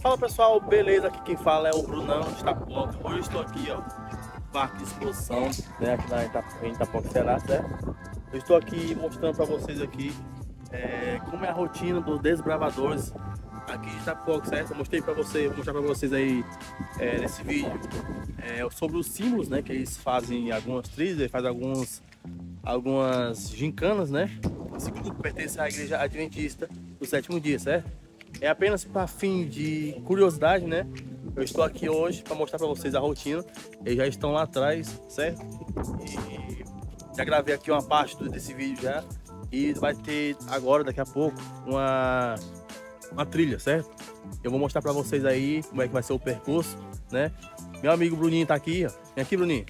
Fala pessoal, beleza? Aqui quem fala é o Brunão de Itapoca. Hoje estou aqui, ó, Parque de Exposição, né? Aqui na Itapoca, em Itapoca, Ceará, certo? Eu estou aqui mostrando para vocês aqui é, como é a rotina dos desbravadores aqui de Itapoca, certo? Eu mostrei para vocês, vou mostrar para vocês aí é, nesse vídeo é, sobre os símbolos, né? Que eles fazem algumas trilhas, fazem alguns, algumas gincanas, né? Esse grupo pertence à igreja adventista do sétimo dia, certo? É apenas para fim de curiosidade, né? Eu estou aqui hoje para mostrar para vocês a rotina. Eles já estão lá atrás, certo? E já gravei aqui uma parte desse vídeo já. E vai ter agora, daqui a pouco, uma, uma trilha, certo? Eu vou mostrar para vocês aí como é que vai ser o percurso, né? Meu amigo Bruninho tá aqui, ó. Vem aqui, Bruninho.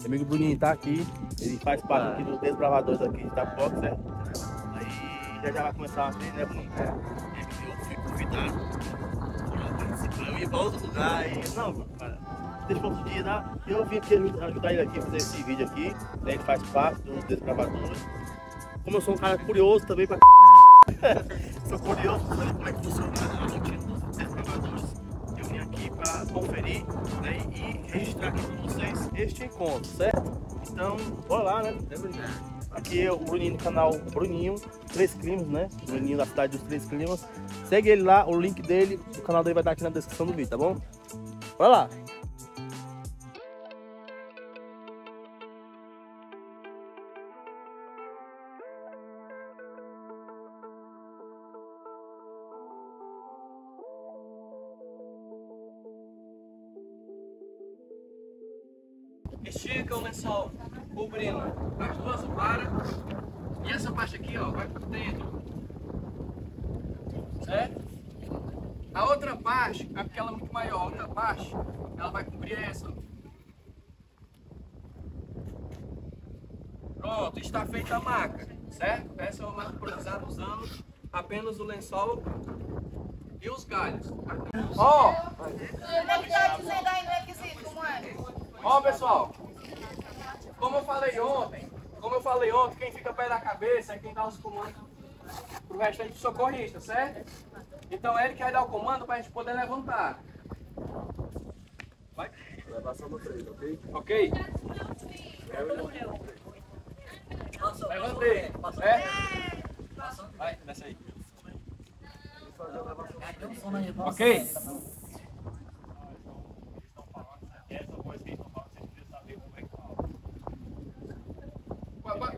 Meu amigo Bruninho tá aqui. Ele faz parte aqui dos desbravadores aqui de Itapoca, certo? Aí já já vai começar a trilha, né, Bruninho? Eu ia para outro lugar e... Não, cara deixa outro dia, né? Eu vim aqui ajudar ele aqui a fazer esse vídeo aqui. Né? Ele faz parte dos desbravadores. Como eu sou um cara curioso também pra sou curioso pra saber como é que funciona a rotina dos desbravadores. Eu vim aqui pra conferir né? e registrar aqui com vocês este encontro, certo? Então, bora lá, né? Aqui é o Bruninho do canal Bruninho, Três Climas, né? Bruninho da cidade dos Três Climas. Segue ele lá, o link dele, o canal dele vai estar aqui na descrição do vídeo, tá bom? Bora lá! Estica o lençol cobrindo as duas varas e essa parte ó, vai por dentro, certo? A outra parte, porque ela é muito maior, a outra parte, ela vai cobrir essa. Pronto, está feita a maca, certo? Essa é uma maca improvisada usando apenas o lençol e os galhos. Ó! É? Ó pessoal, como eu falei ontem, como eu falei ontem, quem fica perto da cabeça é quem dá os comandos pro restante do socorrista, certo? Então ele que vai dar o comando para a gente poder levantar. Vai. Elevação no 3, ok? Ok? Levantei, certo? Vai, desce aí. Ok?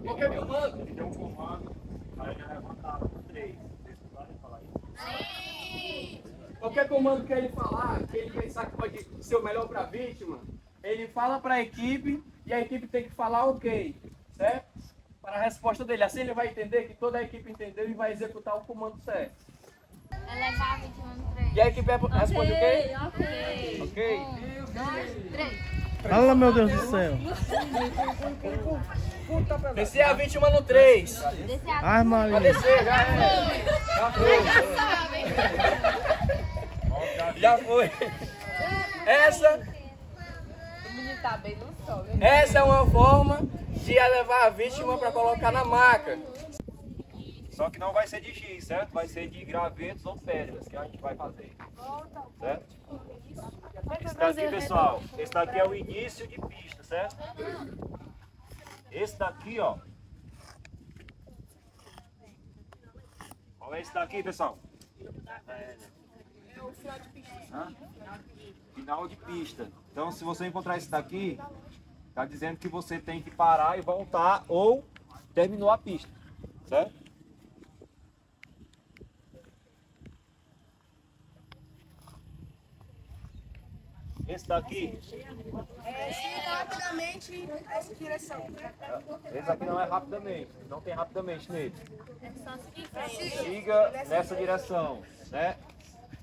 Qualquer comando. Tem um comando, aí já levantava no 3. Vocês podem falar isso? Qualquer comando que ele falar, que ele pensar que pode ser o melhor para a vítima, ele fala para a equipe e a equipe tem que falar ok, certo? Para a resposta dele. Assim ele vai entender que toda a equipe entendeu e vai executar o comando certo. Elevar a vítima no 3. E a equipe responde o quê? Ok. Ok. Um, dois, três. Fala, meu Deus do céu! Descer a vítima no 3. Descer a Ai, Maria! Descer, já é. Já foi. Já foi. Essa, O menino tá bem no sol, essa é uma forma de levar a vítima para colocar na maca. Só que não vai ser de giz, certo? Vai ser de gravetos ou pedras que a gente vai fazer. Certo? Esse daqui, pessoal, esse daqui é o início de pista, certo? Esse daqui, ó. Qual é esse daqui, pessoal? Hã? Final de pista. Então, se você encontrar esse daqui, tá dizendo que você tem que parar e voltar ou terminou a pista, certo? Esse daqui, rapidamente essa direção. esse aqui não é rapidamente, não tem rapidamente nele. É só seguir. Siga nessa direção, né?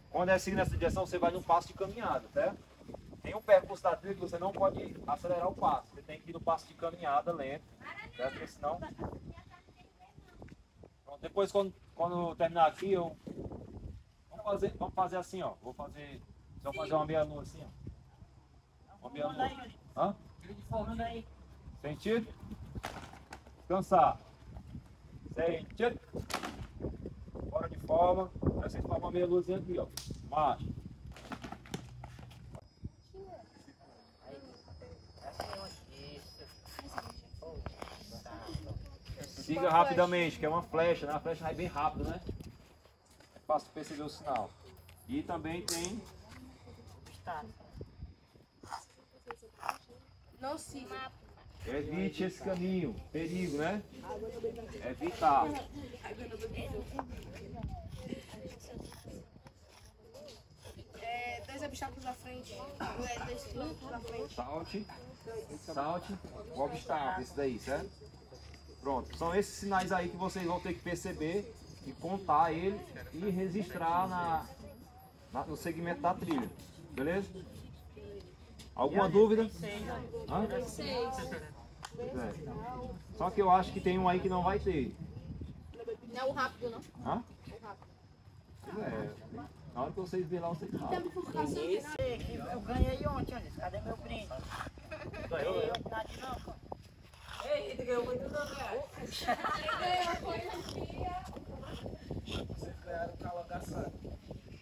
Quando é seguir nessa direção, você vai num passo de caminhada, certo? Tem um percurso da trilha que você não pode acelerar o passo. Você tem que ir no passo de caminhada lento, certo? Porque senão... Pronto, depois, quando, quando terminar aqui, eu... Vamos fazer, vamos fazer assim, ó. Vou fazer... Vamos fazer uma meia-lua assim, ó. Hã? Sentido? Descansar. Sentido? Fora de forma. Aí vocês formam meia luzinha aqui, ó. Marcha. Siga rapidamente, que é uma flecha, né? A flecha vai bem rápido, né? É fácil perceber o sinal. E também tem Não siga. Evite esse caminho, perigo, né? Evitar. É, dois obstáculos à frente. É, dois quilômetros à frente. Salte, salte, o obstáculo, esse daí, certo? Pronto, são esses sinais aí que vocês vão ter que perceber e contar ele e registrar na, na- no segmento da trilha, beleza? Alguma dúvida? Hã? É. Só que eu acho que tem um aí que não vai ter. Não é o rápido, não. Hã? É, na hora que vocês verem lá, vocês falam. Eu ganhei ontem, olha. Cadê meu brinde? Ganhou, né? Não, pô.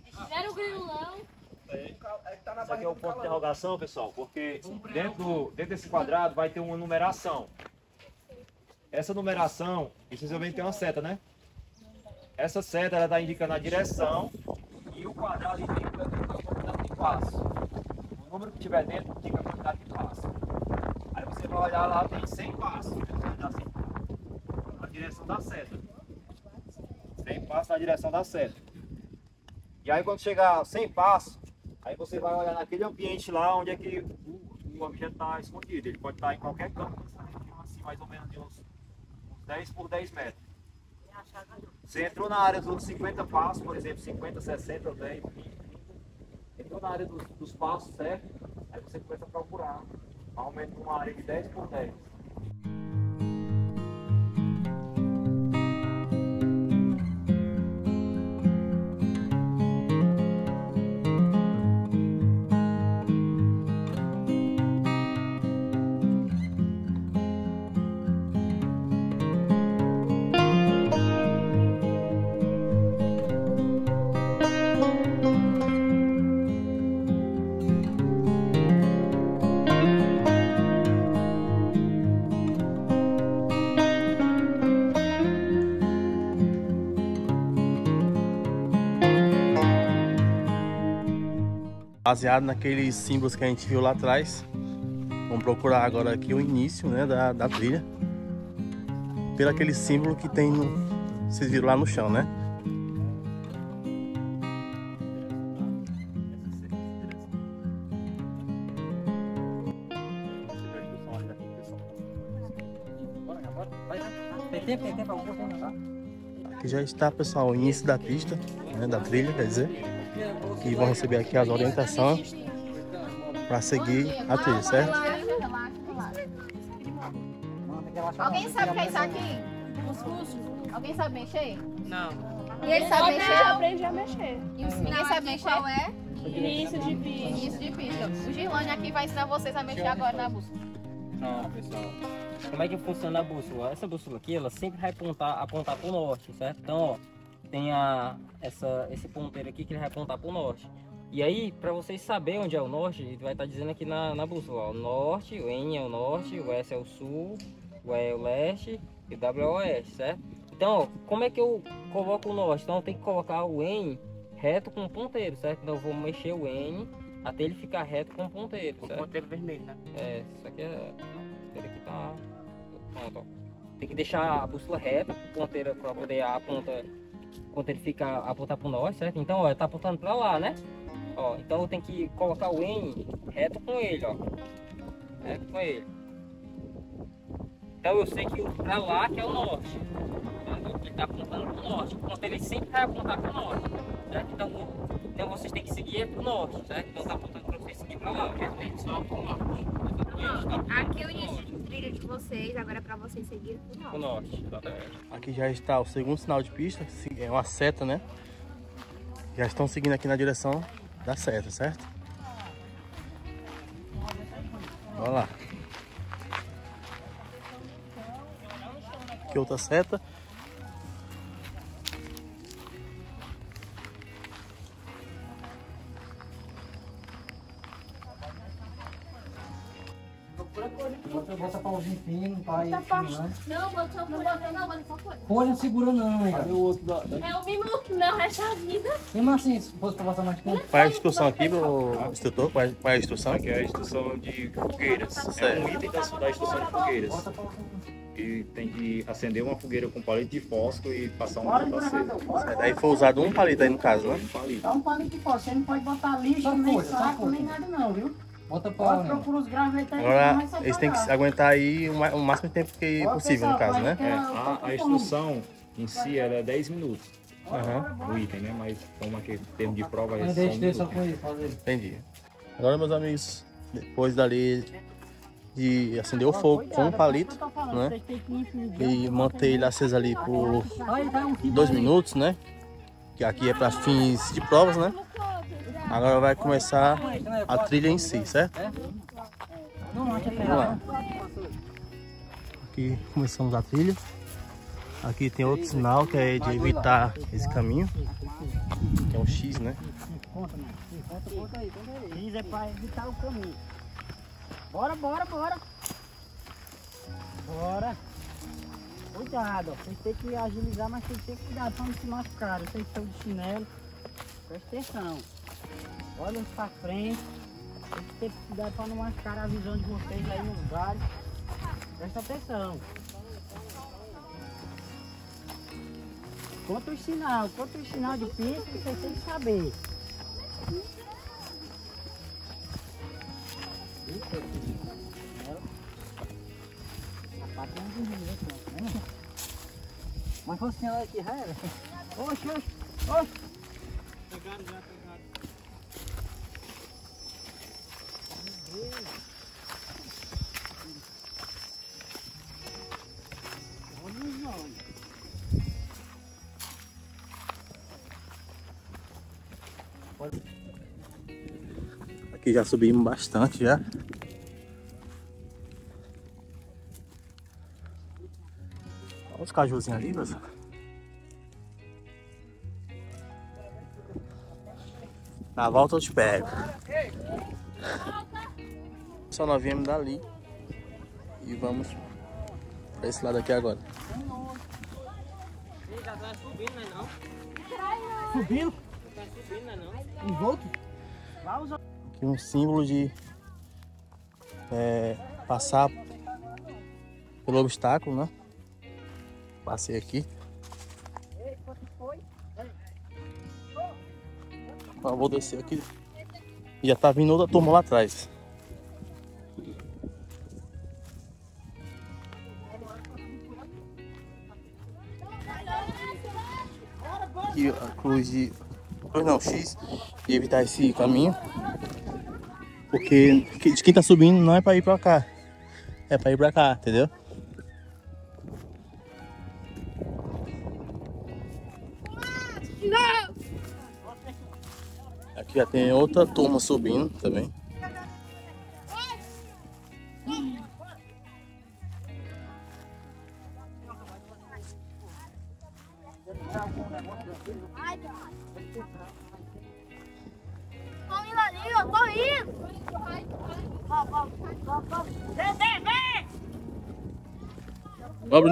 Fizeram o grilão. Isso aqui é o ponto de interrogação, pessoal, porque dentro, dentro desse quadrado vai ter uma numeração. Essa numeração, vocês ver que tem uma seta, né? Essa seta ela está indicando a direção e o quadrado indica a quantidade de passo. O número que tiver dentro indica a quantidade de passo. Aí você vai olhar lá, tem 100 passos. Você vai dar 100 passos. Na direção da seta. 100 passos na direção da seta. E aí quando chegar a 100 passos, Aí você vai olhar naquele ambiente lá onde é que o, o objeto está escondido. Ele pode estar em qualquer canto dessa região, assim, mais ou menos de uns, uns 10 por 10 metros. Você entrou na área dos 50 passos, por exemplo, 50, 60, 10, 20, 30. Entrou na área dos, dos passos, certo? Aí você começa a procurar. Aumenta uma área de 10 por 10. Baseado naqueles símbolos que a gente viu lá atrás. Vamos procurar agora aqui o início né, da, da trilha. Pelo aquele símbolo que tem no. Vocês viram lá no chão, né? Aqui já está, pessoal, o início da pista, né, da trilha, quer dizer. E vão receber aqui as orientações para seguir a trilha, certo? Relaxa, relaxa, relaxa. Alguém sabe o que é isso aqui? Os cursos? Alguém sabe mexer? Não. E ele sabe Eu mexer? aprendi a mexer. E o Ninguém sabe mexer? Qual é? Início de pista. Início de pista. O Gilane aqui vai ensinar vocês a mexer agora na bússola. Não, pessoal. Como é que funciona a bússola? Essa bússola aqui, ela sempre vai apontar, apontar para o norte, certo? Então, ó, tem a, essa, esse ponteiro aqui que ele vai apontar para o norte. E aí, para vocês saberem onde é o norte, ele vai estar dizendo aqui na, na bússola, ó, o norte, o N é o norte, o S é o sul, o E é o leste e o W é o oeste, certo? Então, ó, como é que eu coloco o norte? Então, eu tenho que colocar o N reto com o ponteiro, certo? Então, eu vou mexer o N até ele ficar reto com o ponteiro, certo? Ponteiro vermelho, né? É, isso aqui é. O ponteiro aqui tá. Pronto, ó. Tem que deixar a bússola reta, o ponteiro pra poder a ponta. Quando ele fica apontar pro norte, certo? Então, ó, tá apontando pra lá, né? Ó, então eu tenho que colocar o N reto com ele, ó. Reto com ele. Então eu sei que o pra lá que é o norte. Ele tá apontando pro norte. O ele sempre vai apontar pro norte. Certo? Então, então vocês têm que seguir pro norte, certo? Então tá apontando pra vocês seguir pra lá. Só pro norte. Exatamente, tá Aqui é o de trilha de vocês, agora é pra vocês seguirem pro norte, exatamente. Aqui já está o segundo sinal de pista, é uma seta, né? Já estão seguindo aqui na direção da seta, certo? Olha lá. Aqui outra seta. Não, botou folha. Não, bota só folha. Folha não segura não, Cadê nega. o outro da. É o mesmo, não, é a vida. Mesmo assim, se fosse pra passar mais tempo. Qual é a instrução aqui, meu instrutor? Qual é, é a instrução? Aqui é a instrução de fogueiras. É um item da, instrução de fogueiras. E tem que acender uma fogueira com palito de fósforo e passar um palito aceso. bora. Aí foi usado um palito aí no caso, né? Um palito. Dá um palito de fora, você não pode botar lixo, nem saco, nem nada não, viu? Bota Pode pau, né? procurar os gravetos aí, Agora eles têm que aguentar aí o o máximo de tempo que Ó, possível, no pessoal, caso, né? É, ter a, a instrução em si ela é 10 minutos, Aham, o item, né? Mas como aqui termo de prova é Mas só só com isso, fazer. entendi. Agora, meus amigos, depois dali de acender o fogo com um palito, né? E manter ele aceso ali por um fio dois minutos, né? Que aqui é para fins de provas, né? Agora vai começar a trilha em si, certo? Vamos lá. Aqui começamos a trilha. Aqui tem outro sinal que é de evitar esse caminho. Que é um X, né? Isso é pra evitar o caminho. Bora, bora, bora. Bora. Cuidado. Vocês têm que agilizar, mas tem que ter cuidado pra não se machucar. Vocês estão de chinelo. Presta atenção. Olha uns pra frente. Tem que ter cuidado pra não machucar a visão de vocês aí nos lugares. Presta atenção. Contra o sinal, contra o sinal de pista, vocês têm que saber. Mas você olha aqui, já era. Oxe, oxe, oxe. Aqui já subimos bastante já. Olha os cajuzinhos ali, pessoal. Na volta eu te pego. Só nós viemos dali. E vamos pra esse lado aqui agora. Subindo, né não? Subindo? Tá subindo, não? Envolto? Aqui um símbolo de é, passar pelo obstáculo, né? Passei aqui. Eu vou descer aqui. Já tá vindo outra turma lá atrás. Cruz de. Cruz não, X. E evitar esse caminho. Porque que- de quem tá subindo não é pra ir pra cá. É pra ir pra cá, entendeu? Aqui já tem outra turma subindo também.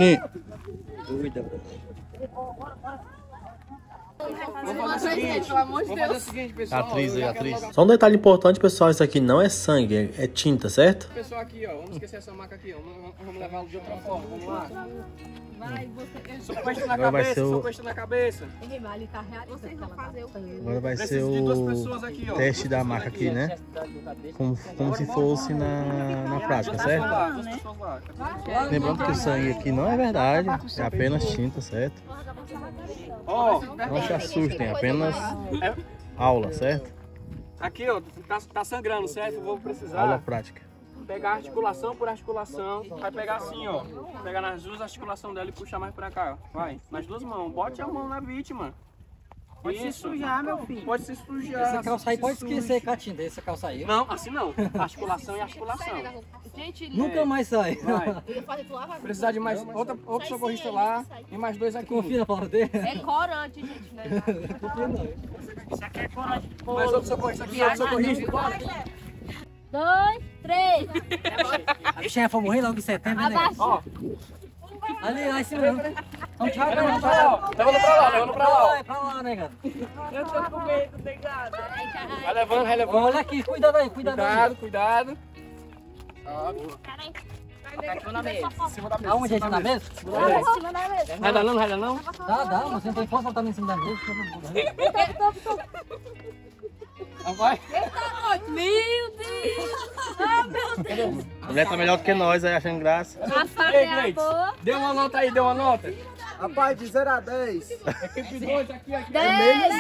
Ó, Bruninho. Vamos fazer o seguinte, vamos fazer o seguinte, pessoal. Atriz aí, atriz. logo- Só um detalhe importante, pessoal. Isso aqui não é sangue, é- é tinta, certo? Pessoal aqui, ó, vamos esquecer essa maca aqui, ó. Vamos, vamos levá-lo de outra forma, vamos lá. Vai, você. Socosta na Agora vai cabeça, ser o- socosta na cabeça. Ele vai, ele tá. Vocês vão fazer o quê? Agora vai ser de o aqui, ó. teste da marca aqui, né? né? Como, como se fosse na, na prática, certo? Lembrando que o sangue aqui não é verdade, é apenas tinta, certo? Ó, Não se assustem, é apenas É. aula, certo? aqui, ó, tá, tá sangrando, certo? Vou Aula precisar prática. pegar articulação por articulação. Vai pegar assim, ó. Pegar nas duas articulações dela e puxar mais pra cá, ó. Vai, nas duas mãos. Bote a mão na vítima. Pode se Isso. sujar, meu filho. Pode se sujar. Essa calça aí se pode suja. esquecer, Catinda, essa calça aí. Não, assim não. Articulação e articulação. Gente, Nunca mais sai. Vai. Precisar de mais outra, outro socorrista lá e mais dois aqui. Confia na palavra dele. É corante, gente. Né? Confia não. Mais outro socorrista aqui, outro socorrista. Dois, Três. A bichinha foi morrer logo em setembro, né? Ó, Ali, lá em cima. Vamos levando tchau, pra lá, levando pra lá, levando pra lá. ó. É pra lá, né, cara? Eu tô com medo, negado. Vai levando, vai levando. Olha aqui, cuidado aí, cuidado aí. Cuidado, cuidado. Peraí. Em cima da mesa. Aonde? Aí na mesa? Em cima da mesa. Vai dar não, vai dar não? Dá, dá, mas você não tem força pra estar em cima da mesa. Não vai? Meu Deus. A mulher tá melhor do que nós aí, achando graça. Ei, é boa. dê uma nota aí, dê uma nota. Rapaz, de 0 a 10. Equipe 2 aqui, aqui. Dez.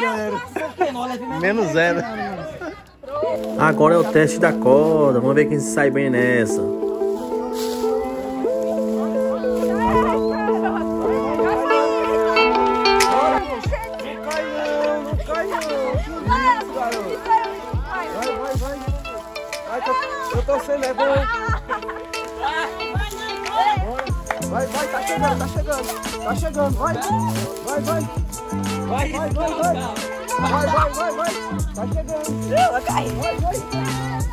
Menos zero. Agora é o teste da corda. Vamos ver quem se sai bem nessa. Chegando. Tá chegando, vai. Vai, vai. Vai, vai, vai, vai. Vai, vai, vai, vai. Tá chegando. Vai cair. Vai, vai.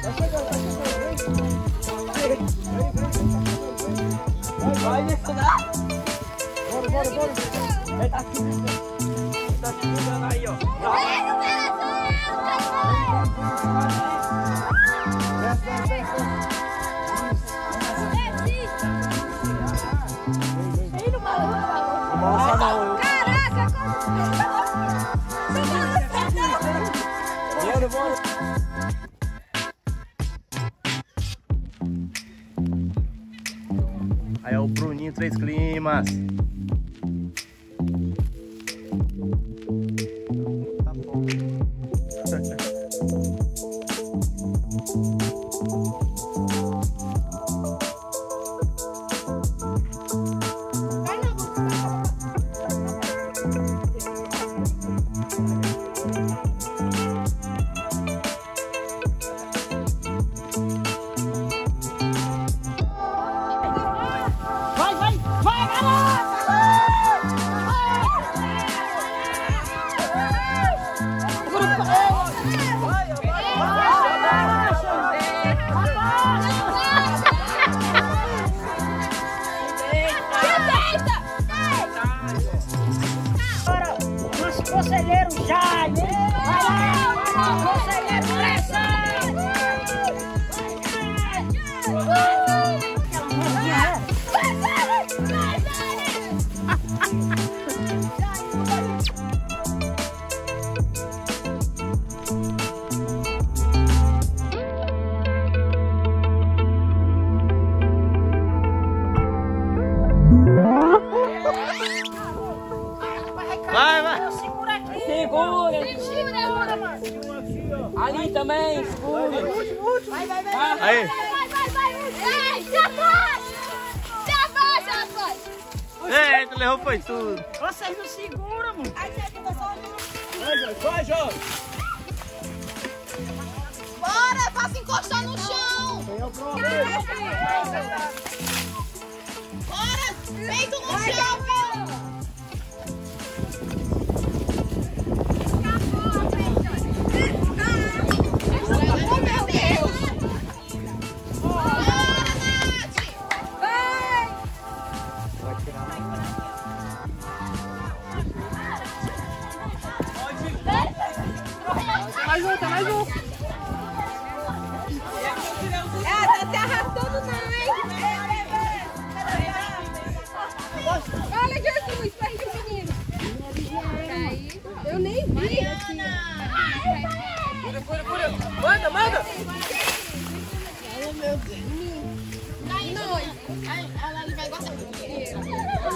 Tá chegando, tá chegando. Vem. Vem, vem, vem. Vai, vai. Bora, bora, bora. Vai, tá aqui. Tá chegando aí, ó. Desce, Nossa, não. Bora. Aí é o Bruninho Três Climas. Vai, vai, vai, Ah, vai, vai, vai, vai, vai. Se afasta! Se afasta, rapaz! Eita, levou foi tudo. Vocês não seguram, mano. Vai, Jorge. Bora, faça encostar no chão! Bora, peito no chão! Mais um, tem mais um. É, tá se arrastando não, hein? Olha, Jesus, perdi o menino. Eu nem vi. Manda, manda. Não, aí, ela ele vai gostar.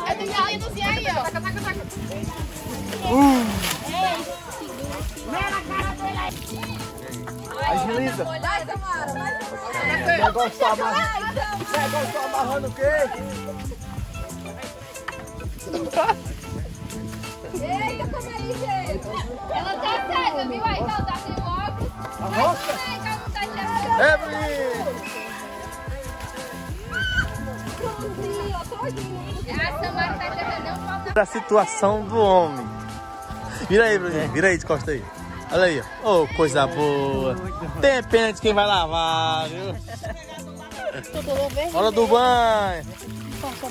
É do Jalidozinho aí, ó. Taca, taca, taca. Agiliza. Vai, Samara, vai, O negócio tá amarrando. O negócio tá amarrando o quê? Eita, como aí, gente. Ela tá cega, viu? Aí, não, tá sem óculos. Arrocha. É, Bruninho. Samara tá Da situação do homem. Vira aí, Bruninho. Vira aí, descosta aí. Olha aí, ó. Ô, coisa boa. Tem de quem vai lavar, viu? Hora do banho. Passa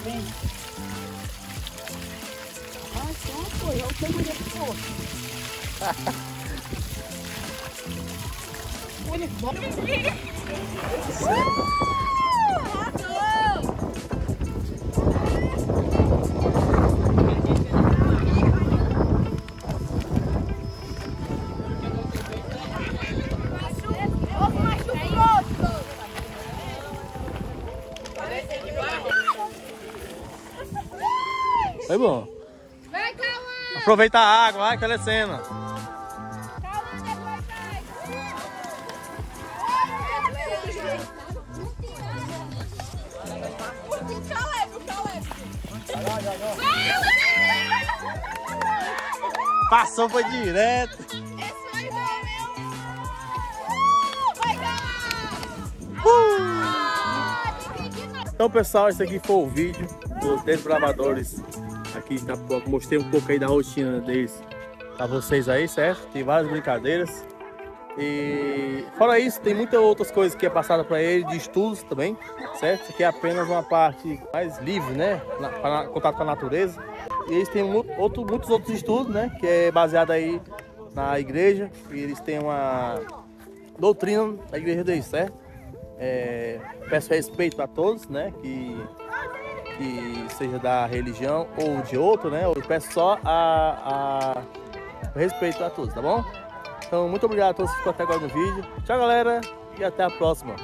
Aproveita a água, vai, que ela é cena. Passou, foi direto. Dividindo a Então, pessoal, esse aqui foi o vídeo dos desbravadores aqui Itapuã. Mostrei um pouco aí da rotina deles pra vocês aí, certo? Tem várias brincadeiras. E fora isso, tem muitas outras coisas que é passada para ele, de estudos também, certo? Aqui é apenas uma parte mais livre, né? Contato com a natureza. E eles têm outro, muitos outros estudos, né? Que é baseado aí na igreja. E eles têm uma doutrina da igreja deles, certo? É, peço respeito a todos, né? Que, que seja da religião ou de outro, né? Eu peço só a, a respeito a todos, tá bom? Então, muito obrigado a todos que ficou até agora no vídeo. Tchau, galera, e até a próxima.